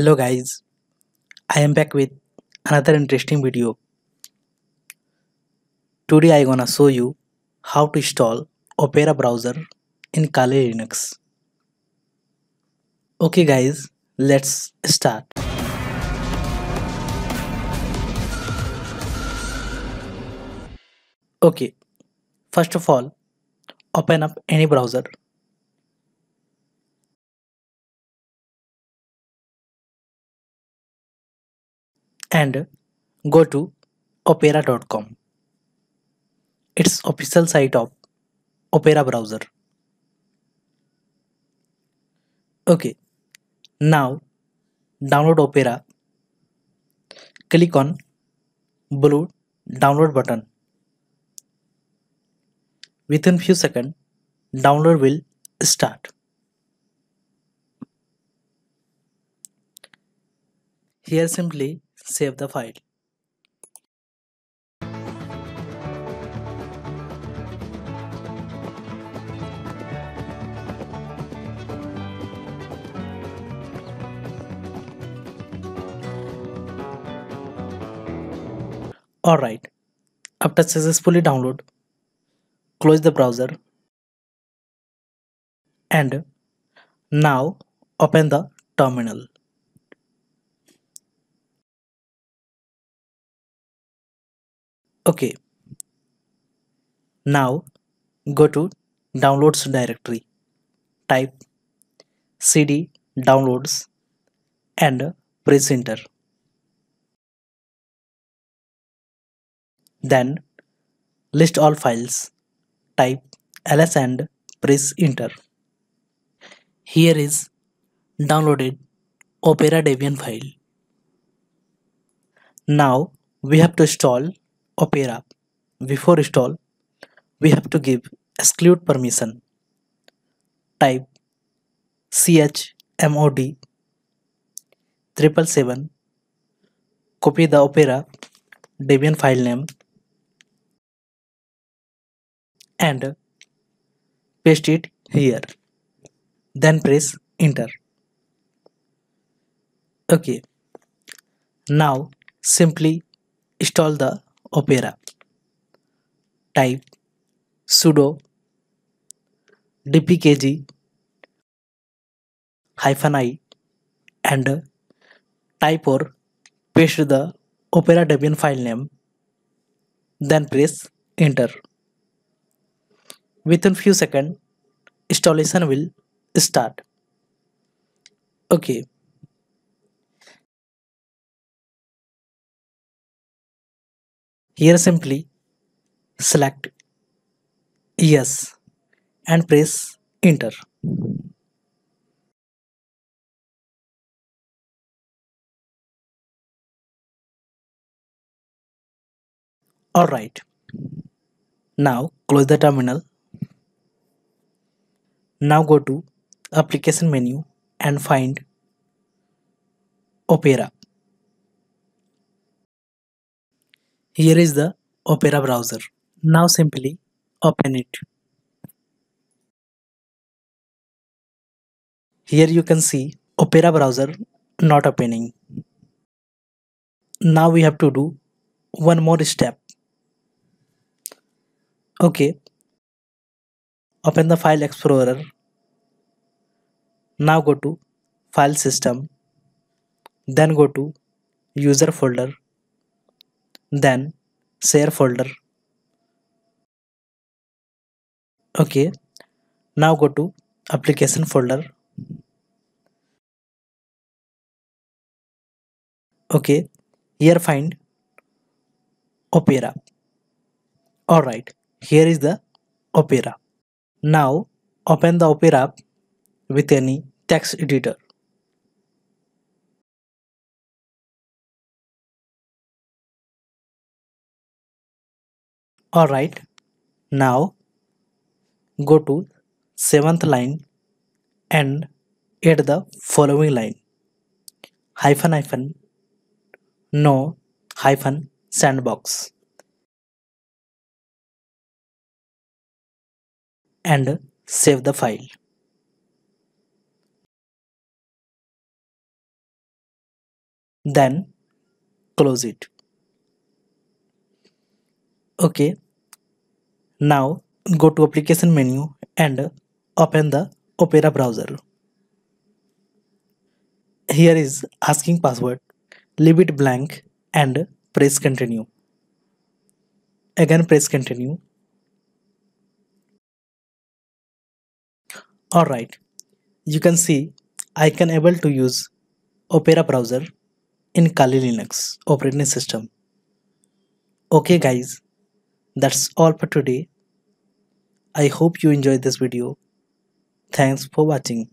Hello guys, I am back with another interesting video. Today I gonna show you how to install Opera browser in Kali Linux. Okay guys, let's start. Okay, first of all, open up any browser. And go to opera.com. It's official site of Opera browser. Okay, now download Opera. Click on blue download button. Within few seconds, download will start. Here simply save the file. Alright, after successfully download, close the browser and now open the terminal. Okay, now go to downloads directory, type cd downloads and press enter. Then list all files, type ls and press enter. Here is downloaded Opera Debian file. Now we have to install Opera. Before install, we have to give exclude permission. Type chmod triple seven. Copy the Opera Debian file name and paste it here. Then press enter. Okay. Now simply install the Opera. Type sudo dpkg hyphen i and type or paste the Opera Debian file name. Then press enter. Within few seconds, installation will start. Okay. Here simply select yes and press enter. Alright. Now close the terminal. Now go to application menu and find Opera. Here is the Opera browser. Now simply open it. Here you can see Opera browser not opening. Now we have to do one more step. Okay. Open the file explorer. Now go to file system. Then go to user folder. Then share folder. Okay. Now go to application folder. Okay. Here find Opera. Alright. Here is the Opera. Now open the Opera with any text editor. Alright. Now go to seventh line and add the following line. Hyphen hyphen. No hyphen sandbox. And save the file. then close it. Okay now go to application menu and open the opera browser. Here is asking password leave it blank and press continue. Again press continue. Alright you can see I can able to use opera browser in Kali Linux operating system. Okay guys. That's all for today I hope you enjoyed this video. Thanks for watching